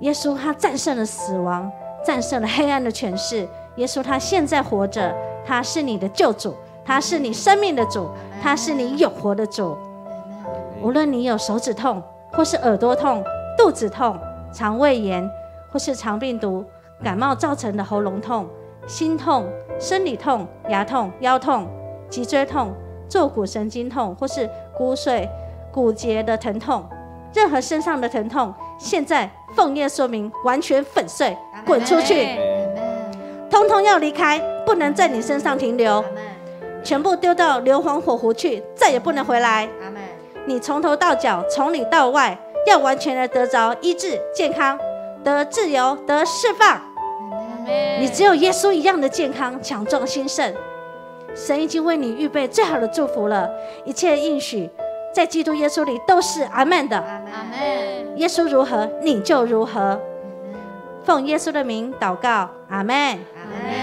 耶稣他战胜了死亡，战胜了黑暗的权势。耶稣他现在活着，他是你的救主。他是你生命的主，他是你永活的主。无论你有手指痛，或是耳朵痛、肚子痛、肠胃炎，或是肠病毒、感冒造成的喉咙痛、心痛、生理痛、牙痛、腰痛、脊椎痛、坐骨神经痛，或是骨髓、骨节的疼痛，任何身上的疼痛，现在奉耶稣名完全粉碎，滚出去，通通要离开，不能在你身上停留。全部丢到硫磺火湖去，再也不能回来。你从头到脚，从里到外，要完全的得着医治、健康，得自由，得释放。你只有耶稣一样的健康、强壮、兴盛。神已经为你预备最好的祝福了，一切应许在基督耶稣里都是阿门的。阿门。耶稣如何，你就如何。奉耶稣的名祷告，阿门。阿门。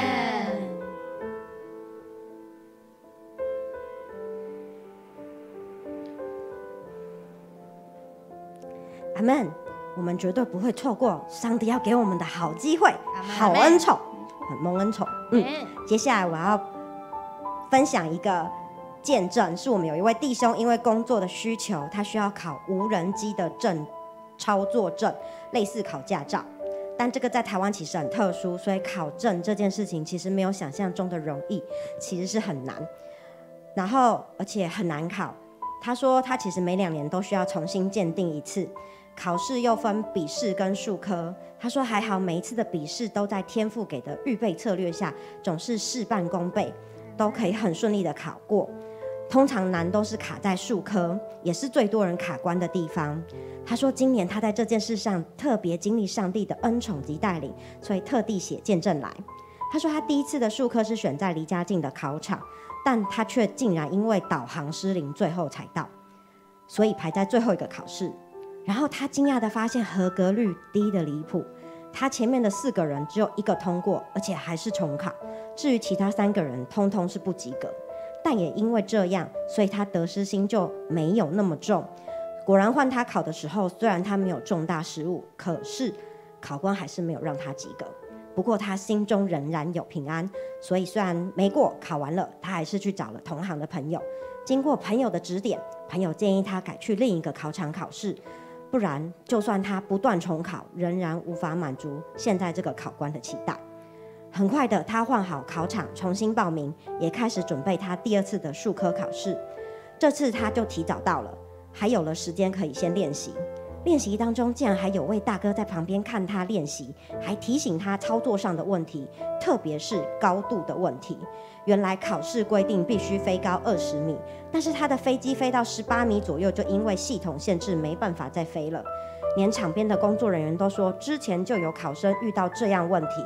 阿门！我们绝对不会错过上帝要给我们的好机会、好恩宠、蒙恩宠。嗯，接下来我要分享一个见证，是我们有一位弟兄因为工作的需求，他需要考无人机的证操作证，类似考驾照。但这个在台湾其实很特殊，所以考证这件事情其实没有想象中的容易，其实是很难。然后而且很难考。他说他其实每两年都需要重新鉴定一次。考试又分笔试跟术科，他说还好，每一次的笔试都在天赋给的预备策略下，总是事半功倍，都可以很顺利的考过。通常难都是卡在数科，也是最多人卡关的地方。他说今年他在这件事上特别经历上帝的恩宠及带领，所以特地写见证来。他说他第一次的数科是选在离家近的考场，但他却竟然因为导航失灵，最后才到，所以排在最后一个考试。然后他惊讶的发现合格率低的离谱，他前面的四个人只有一个通过，而且还是重考。至于其他三个人，通通是不及格。但也因为这样，所以他得失心就没有那么重。果然换他考的时候，虽然他没有重大失误，可是考官还是没有让他及格。不过他心中仍然有平安，所以虽然没过，考完了，他还是去找了同行的朋友。经过朋友的指点，朋友建议他改去另一个考场考试。不然，就算他不断重考，仍然无法满足现在这个考官的期待。很快的，他换好考场，重新报名，也开始准备他第二次的术科考试。这次他就提早到了，还有了时间可以先练习。练习当中，竟然还有位大哥在旁边看他练习，还提醒他操作上的问题，特别是高度的问题。原来考试规定必须飞高二十米，但是他的飞机飞到十八米左右，就因为系统限制没办法再飞了。连场边的工作人员都说，之前就有考生遇到这样问题，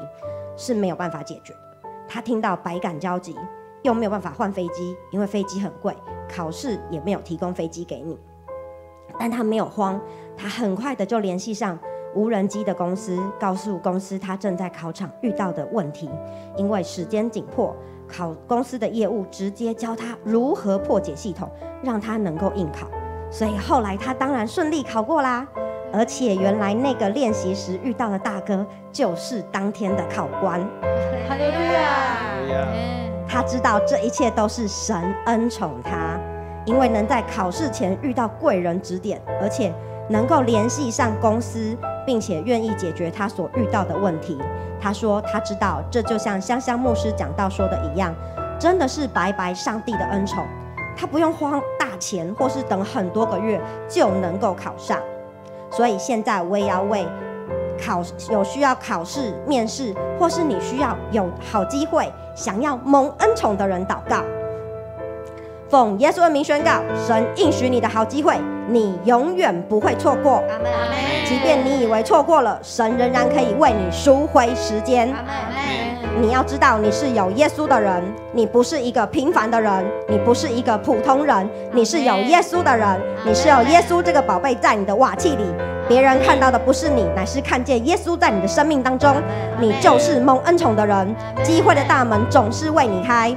是没有办法解决的。他听到百感交集，又没有办法换飞机，因为飞机很贵，考试也没有提供飞机给你。但他没有慌，他很快的就联系上无人机的公司，告诉公司他正在考场遇到的问题，因为时间紧迫，考公司的业务直接教他如何破解系统，让他能够应考。所以后来他当然顺利考过啦，而且原来那个练习时遇到的大哥就是当天的考官。哈利路亚！他知道这一切都是神恩宠他，因为能在考试前遇到贵人指点，而且能够联系上公司，并且愿意解决他所遇到的问题。他说他知道这就像香香牧师讲到说的一样，真的是白白上帝的恩宠，他不用花大钱或是等很多个月就能够考上。所以现在我也要为考有需要考试、面试，或是你需要有好机会、想要蒙恩宠的人祷告。奉耶稣的名宣告，神应许你的好机会，你永远不会错过。即便你以为错过了，神仍然可以为你赎回时间。阿门阿门你要知道，你是有耶稣的人，你不是一个平凡的人，你不是一个普通人，你是有耶稣的人，你是有耶稣这个宝贝在你的瓦器里。别人看到的不是你，乃是看见耶稣在你的生命当中，你就是蒙恩宠的人。机会的大门总是为你开，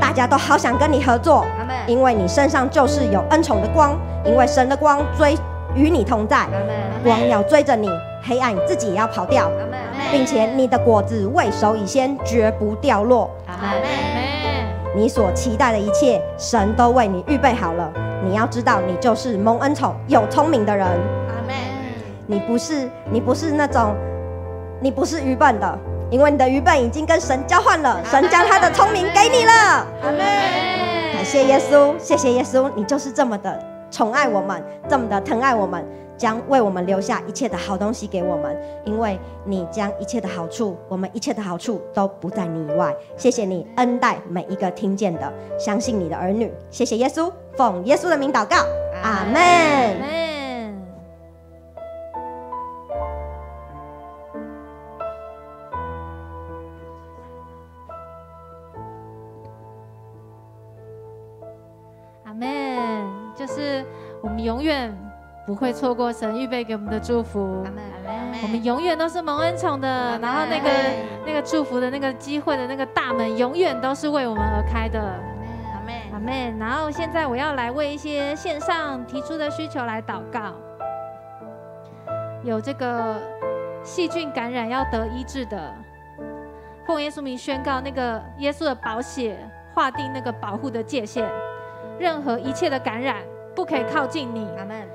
大家都好想跟你合作，因为你身上就是有恩宠的光，因为神的光追与你同在，光要追着你，黑暗自己也要跑掉。并且你的果子未熟已先，绝不掉落。你所期待的一切，神都为你预备好了。你要知道，你就是蒙恩宠有聪明的人。你不是，你不是那种，你不是愚笨的，因为你的愚笨已经跟神交换了，神将他的聪明给你了。阿门。感谢耶稣，谢谢耶稣，你就是这么的宠爱我们，这么的疼爱我们，将为我们留下一切的好东西给我们，因为你将一切的好处，我们一切的好处都不在你以外。谢谢你恩待每一个听见的、相信你的儿女。谢谢耶稣，奉耶稣的名祷告，阿门。错过神预备给我们的祝福。我们永远都是蒙恩宠的，然后那个那个祝福的那个机会的那个大门，永远都是为我们而开的。阿门阿妹，然后现在我要来为一些线上提出的需求来祷告，有这个细菌感染要得医治的，奉耶稣名宣告，那个耶稣的宝血划定那个保护的界限，任何一切的感染不可以靠近你，阿门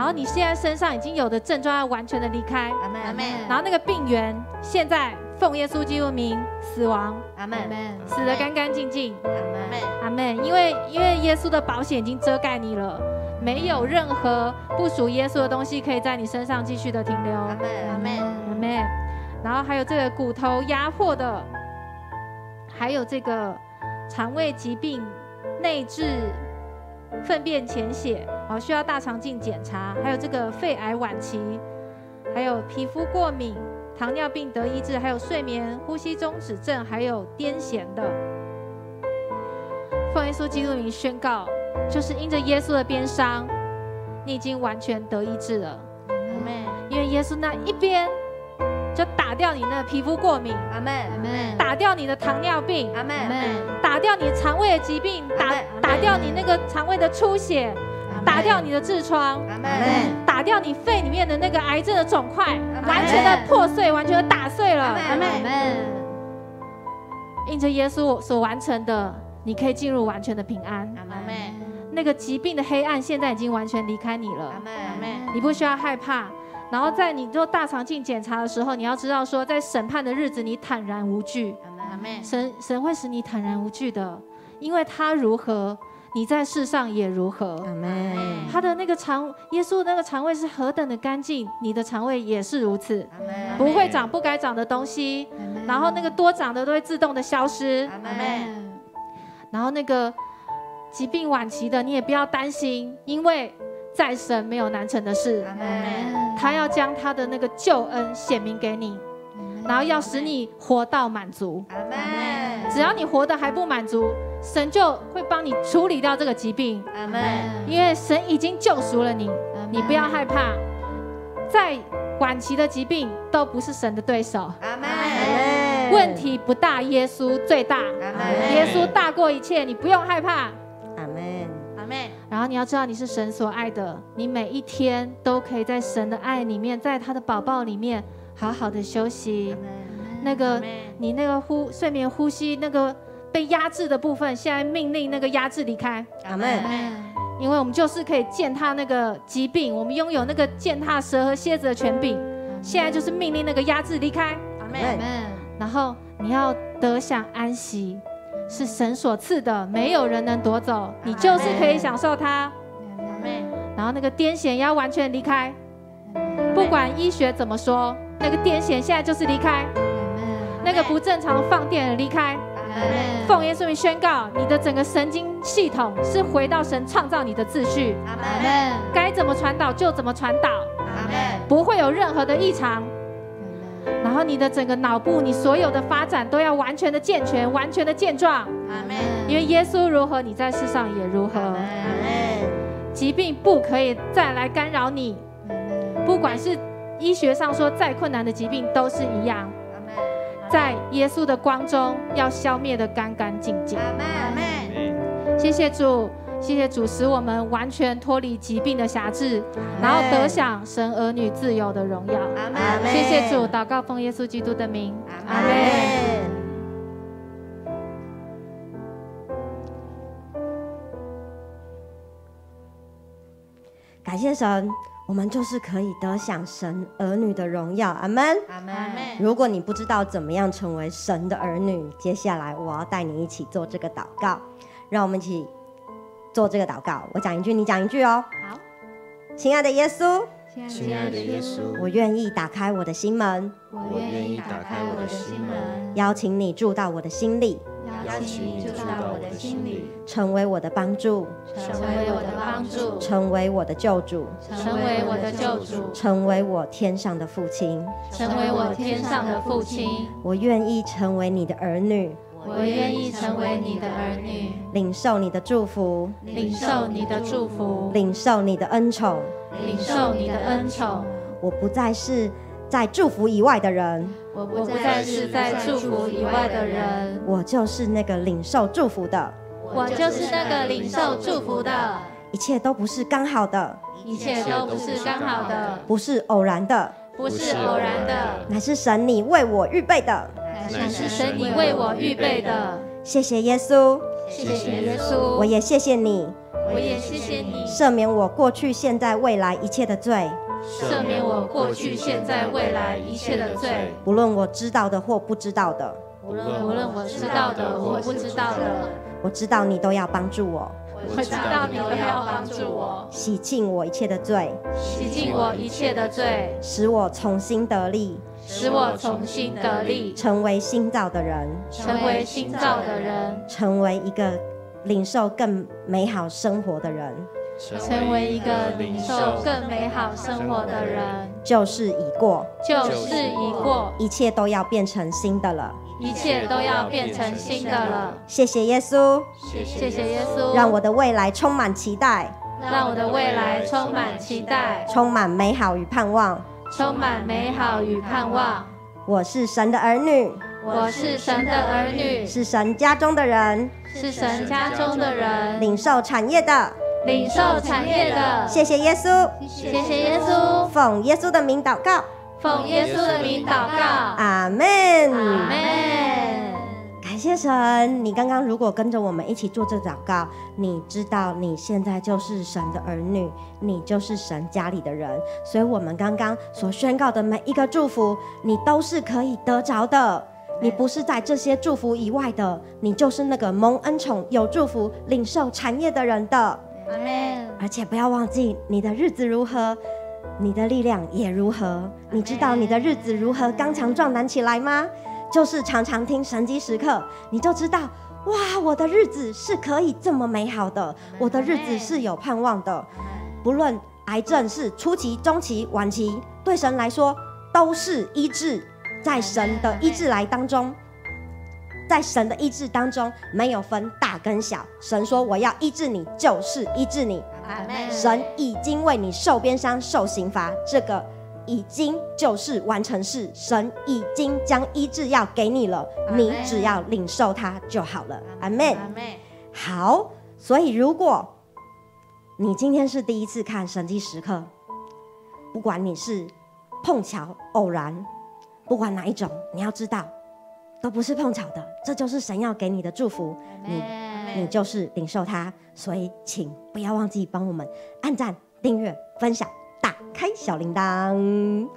然后你现在身上已经有的症状要完全的离开，阿门阿门然后那个病源现在奉耶稣基督名死亡，阿门死得干干净净。阿门阿门。因为因为耶稣的保险已经遮盖你了，没有任何不属耶稣的东西可以在你身上继续的停留。阿门阿门阿门。然后还有这个骨头压迫的，还有这个肠胃疾病、内痔、粪便潜血，哦，需要大肠镜检查，还有这个肺癌晚期，还有皮肤过敏、糖尿病得医治，还有睡眠呼吸中止症，还有癫痫的。奉耶稣基督名宣告，就是因着耶稣的鞭伤，你已经完全得医治了。因为耶稣那一边就打掉你那皮肤过敏，阿门阿门打掉你的糖尿病，阿门打掉你肠胃的疾病，打打掉你那个肠胃的出血，打掉你的痔疮，阿门打掉你肺里面的那个癌症的肿块，完全的破碎，完全的打碎了。阿门因着耶稣所完成的，你可以进入完全的平安。阿门那个疾病的黑暗现在已经完全离开你了。阿。门阿门你不需要害怕。然后在你做大肠镜检查的时候，你要知道说，在审判的日子，你坦然无惧。神神会使你坦然无惧的，因为他如何，你在世上也如何。他的那个肠，耶稣的那个肠胃是何等的干净，你的肠胃也是如此，不会长不该长的东西，然后那个多长的都会自动的消失，然后那个疾病晚期的你也不要担心，因为在神没有难成的事。他要将他的那个救恩显明给你，然后要使你活到满足。只要你活得还不满足，神就会帮你处理掉这个疾病。因为神已经救赎了你，你不要害怕。在晚期的疾病都不是神的对手。问题不大，耶稣最大。耶稣大过一切，你不用害怕。然后你要知道你是神所爱的，你每一天都可以在神的爱里面，在他的宝宝里面好好的休息。那个你那个呼睡眠呼吸那个被压制的部分，现在命令那个压制离开，阿门。因为我们就是可以践踏那个疾病，我们拥有那个践踏蛇和蝎子的权柄。现在就是命令那个压制离开，阿妹，然后你要得享安息，是神所赐的，没有人能夺走，你就是可以享受它。然后那个癫痫要完全离开，不管医学怎么说，那个癫痫现在就是离开，那个不正常放电离开。奉耶稣名宣告，你的整个神经系统是回到神创造你的秩序，阿门，该怎么传导就怎么传导，阿门，不会有任何的异常。然后你的整个脑部，你所有的发展都要完全的健全，完全的健壮。阿妹，因为耶稣如何，你在世上也如何。阿妹，疾病不可以再来干扰你，不管是医学上说再困难的疾病都是一样，在耶稣的光中要消灭的干干净净。阿妹，谢谢主，谢谢主，使我们完全脱离疾病的辖制，然后得享神儿女自由的荣耀。谢谢主，祷告奉耶稣基督的名，阿门。感谢神，我们就是可以得享神儿女的荣耀。阿门。阿门，如果你不知道怎么样成为神的儿女，接下来我要带你一起做这个祷告，让我们一起做这个祷告。我讲一句，你讲一句哦。好，亲爱的耶稣，亲爱的耶稣，我愿意打开我的心门，我愿意打开我的心门，邀请你住到我的心里，邀请你住到我的心里，成为我的帮助，成为我的帮助，成为我的救主，成为我的救主，成为我天上的父亲。成为我天上的父亲。我愿意成为你的儿女，我愿意成为你的儿女，领受你的祝福，领受你的祝福，领受你的恩宠。领受你的恩宠。我不再是在祝福以外的人，我不再是在祝福以外的人，我就是那个领受祝福的。我就是那个领受祝福的。一切都不是刚好的，一切都不是刚好的，不是偶然的，不是偶然的，乃是神你为我预备的。乃是神你为我预备的。谢谢耶稣，谢谢耶稣，我也谢谢你。我也谢谢你。赦免我过去、现在、未来一切的罪，赦免我过去、现在、未来一切的罪，不论我知道的或不知道的，无论无论我知道的或不知道的，我知道你都要帮助我，我知道你都要帮助我，洗净我一切的罪，洗净我一切的罪，使我重新得力，使我重新得力，成为新造的人，成为新造的人，成为一个领受更美好生活的人。成为一个领受更美好生活的人。旧事已过，旧事已过，一切都要变成新的了。一切都要变成新的了。谢谢耶稣，谢谢耶稣，让我的未来充满期待，让我的未来充满期待，充满美好与盼望。充满美好与盼望。我是神的儿女，我是神的儿女，是神家中的人，是神家中的人，领受产业的。领受产业的。谢谢耶稣，谢谢耶稣，奉耶稣的名祷告，奉耶稣的名祷告。阿门。阿门。感谢神，你刚刚如果跟着我们一起做这祷告，你知道你现在就是神的儿女，你就是神家里的人，所以我们刚刚所宣告的每一个祝福，你都是可以得着的。你不是在这些祝福以外的，你就是那个蒙恩宠、有祝福、领受产业的人的。阿门。而且不要忘记，你的日子如何，你的力量也如何。你知道你的日子如何刚强壮胆起来吗？就是常常听神机时刻，你就知道，哇，我的日子是可以这么美好的，我的日子是有盼望的。不论癌症是初期、中期、晚期，对神来说都是医治。在神的医治来当中，在神的医治当中没有分大跟小。神说我要医治你，就是医治你。神已经为你受鞭伤、受刑罚，这个已经就是完成式。神已经将医治要给你了，你只要领受它就好了。阿门。阿门。好，所以如果你今天是第一次看神迹时刻，不管你是碰巧、偶然，不管哪一种，你要知道，都不是碰巧的，这就是神要给你的祝福。你你就是领受它，所以请不要忘记帮我们按赞、订阅、分享、打开小铃铛。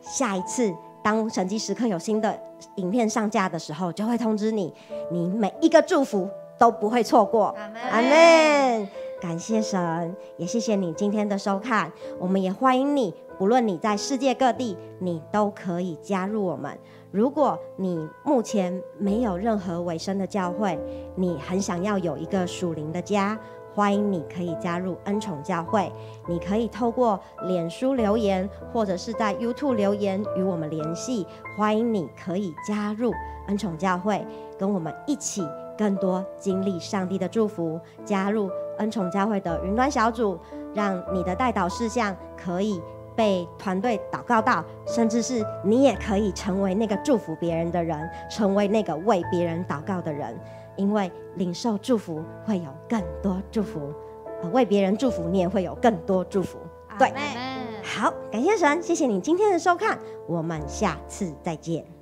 下一次当神迹时刻有新的影片上架的时候，就会通知你，你每一个祝福都不会错过。阿门。感谢神，也谢谢你今天的收看。我们也欢迎你，不论你在世界各地，你都可以加入我们。如果你目前没有任何尾声的教会，你很想要有一个属灵的家，欢迎你可以加入恩宠教会。你可以透过脸书留言，或者是在 YouTube 留言与我们联系。欢迎你可以加入恩宠教会，跟我们一起更多经历上帝的祝福，加入恩宠教会的云端小组，让你的代祷事项可以被团队祷告到，甚至是你也可以成为那个祝福别人的人，成为那个为别人祷告的人。因为领受祝福会有更多祝福，呃为别人祝福你也会有更多祝福。对，好，感谢神，谢谢你今天的收看，我们下次再见。